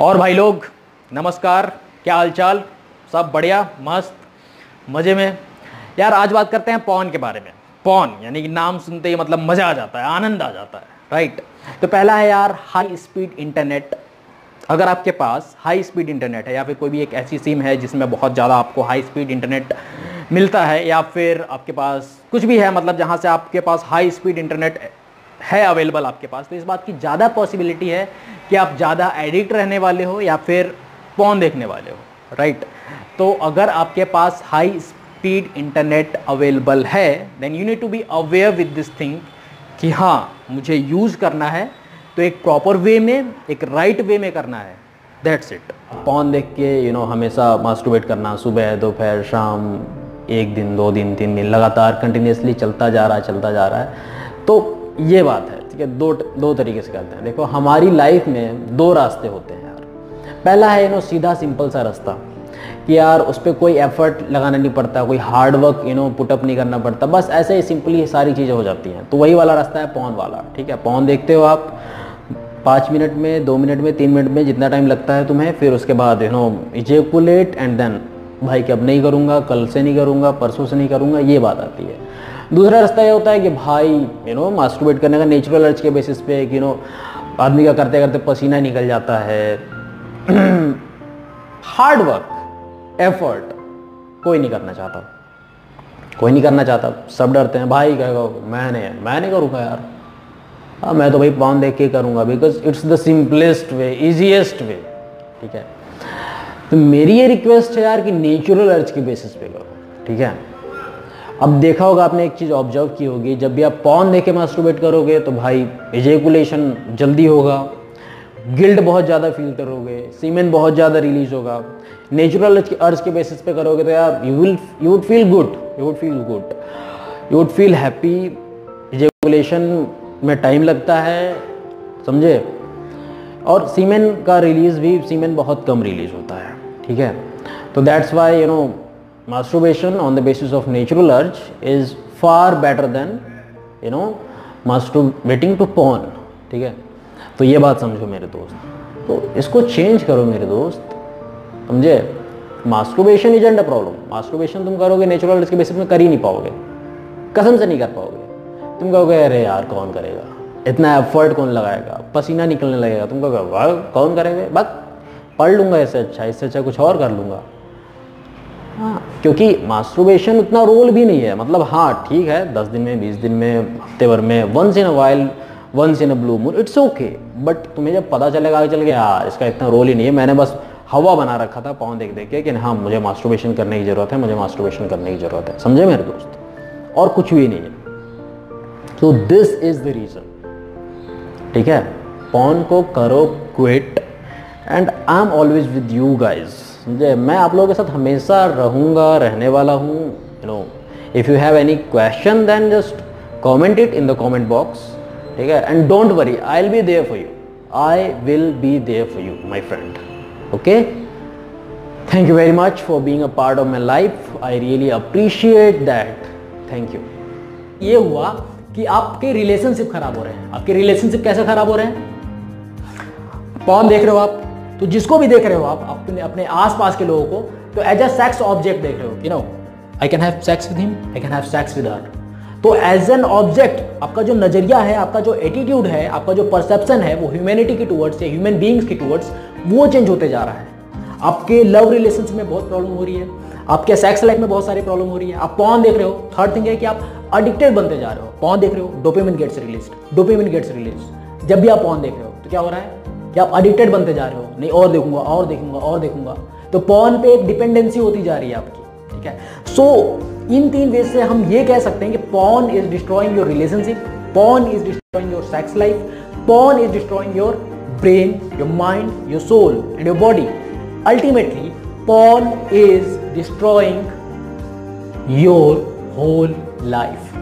और भाई लोग, नमस्कार, क्या हालचाल? सब बढ़िया, मस्त, मज़े में। यार, आज बात करते हैं पौन के बारे में। पौन, यानी कि नाम सुनते ही मतलब मज़ा आ जाता है, आनंद आ जाता है राइट तो पहला है यार हाई स्पीड इंटरनेट अगर आपके पास हाई स्पीड इंटरनेट है, या फिर कोई भी एक ऐसी सिम है जिसमें बहुत ज़्यादा आपको हाई स्पीड इंटरनेट मिलता है, या फिर आपके पास कुछ भी है मतलब जहाँ से आपके पास हाई स्पीड इंटरनेट है अवेलेबल आपके पास तो इस बात की ज़्यादा पॉसिबिलिटी है कि आप ज़्यादा एडिक्ट रहने वाले हो या फिर पौन देखने वाले हो राइट तो अगर आपके पास हाई स्पीड इंटरनेट अवेलेबल है then you need to be aware with this thing कि हाँ मुझे यूज़ करना है तो एक प्रॉपर वे में, एक राइट right वे में करना है। दैट्स इट पौन देख के यू नो हमेशा मास्टरबेट करना, सुबह, दोपहर, शाम, एक दिन, दो दिन, तीन दिन, लगातार कंटिन्यूसली चलता जा रहा है, चलता जा रहा है। तो ये बात है। ठीक है दो दो तरीके से करते हैं। देखो, हमारी लाइफ में दो रास्ते होते हैं यार। पहला है यू नो सीधा सिंपल सा रास्ता कि यार, उस पर कोई एफर्ट लगाना नहीं पड़ता, कोई hard work you know put up नहीं करना पड़ता। बस ऐसे ही सिंपली सारी चीज़ें हो जाती हैं। तो वही वाला रास्ता है पौन वाला, ठीक है? पौन देखते हो आप। पाँच मिनट में, दो मिनट में, तीन मिनट में जितना टाइम लगता है तुम्हें, फिर उसके बाद you know ejaculate and then भाई, कि अब नहीं करूँगा, कल से नहीं करूँगा, परसों से नहीं करूँगा, ये बात आती है। दूसरा रास्ता ये होता है कि भाई यू नो मास्टरबेट करने का नेचुरल अर्ज़ के बेसिस पे यू नो आदमी का करते करते पसीना निकल जाता है। हार्ड वर्क एफर्ट कोई नहीं करना चाहता। कोई नहीं करना चाहता। सब डरते हैं, भाई कहेगा मैं नहीं मैं नहीं करूँगा यार। हाँ मैं तो भाई पाउन देख के करूँगा because it's the simplest way easiest way ठीक है? तो मेरी ये रिक्वेस्ट है यार कि नेचुरल अर्ज़ के बेसिस पे करो, ठीक है? अब देखा होगा आपने एक चीज़ ऑब्ज़र्व की होगी, जब भी आप पॉन देखे मास्टरबेट करोगे तो भाई एजेकुलेशन जल्दी होगा गिल्ड बहुत ज़्यादा फील करोगे सीमेन बहुत ज़्यादा रिलीज़ होगा। नेचुरल अर्ज़ के बेसिस पे करोगे तो यार you will you would feel good you would feel good you would feel happy ejaculation में टाइम लगता है, समझे? और सीमेन का रिलीज़ भी सीमेन बहुत कम रिलीज़ होता है, ठीक है? तो that's why you know masturbation on the basis of natural urge is far better than, you know, masturbating to porn, ठीक है? तो ये बात समझो मेरे दोस्त। तो इसको चेंज करो मेरे दोस्त। समझे? Masturbation is a problem masturbation तुम करोगे नेचुरल अर्ज़ के बेसिस में कर ही नहीं पाओगे। कसम से नहीं कर पाओगे। तुम कहोगे, अरे यार, कौन करेगा? इतना एफर्ट कौन लगाएगा? पसीना निकलने लगेगा। तुम कहोगे कौन करेगा? बस, पढ़ लूँगा इससे अच्छा इससे अच्छा कुछ और कर लूँगा। हाँ क्योंकि मास्टरबेशन उतना रोल भी नहीं है। मतलब हाँ ठीक है, दस दिन में, बीस दिन में, हफ़्ते भर में once in a while once in a blue moon it's okay but तुम्हें जब पता चलेगा, आगे चल गया यार इसका इतना रोल ही नहीं है। मैंने बस हवा बना रखा था पाँव देख देख के कि हाँ मुझे मास्टरबेशन करने की ज़रूरत है, मुझे मास्टरबेशन करने की ज़रूरत है। समझे मेरे दोस्त? और कुछ भी नहीं है। तो दिस इज़ द रीज़न ठीक है? पॉन को करो quit and I am always with you guys मैं आप लोगों के साथ हमेशा रहूँगा, रहने वाला हूँ you know if you have any question then just comment it in the comment box ठीक है? And don't worry I will be there for you I will be there for you my friend okay thank you very much for being a part of my life I really appreciate that thank you ये हुआ कि आपके relationship खराब हो रहे हैं। आपके relationship कैसे खराब हो रहे हैं? कौन देख रहे हो आप? तो जिसको भी देख रहे हो आप, अपने अपने आसपास के लोगों को तो एज अ सेक्स ऑब्जेक्ट देख रहे हो you know I can have sex with him I can have sex with her तो एज एन ऑब्जेक्ट आपका जो नज़रिया है, आपका जो एटीट्यूड है, आपका जो परसेप्शन है, वो ह्यूमैनिटी के टूवर्ड्स या ह्यूमन बींग्स के टूवर्ड्स वो चेंज होते जा रहा है। आपके लव रिलेशनशिप में बहुत प्रॉब्लम हो रही है, आपके सेक्स लाइफ में बहुत सारी प्रॉब्लम हो रही है। आप पॉन देख रहे हो थर्ड थिंग है कि आप एडिक्टेड बनते जा रहे हो। पॉन देख रहे हो dopamine gets release dopamine gets release जब भी आप पॉन देख रहे हो तो क्या हो रहा है? कि आप एडिक्टेड बनते जा रहे हो नहीं और देखूँगा और देखूँगा और देखूँगा। तो पॉन पे एक डिपेंडेंसी होती जा रही है आपकी ठीक है? सो so, इन तीन वे से हम ये कह सकते हैं कि porn is destroying your relationship porn is destroying your sex life porn is destroying your brain your mind your soul and your body ultimately porn is destroying your whole life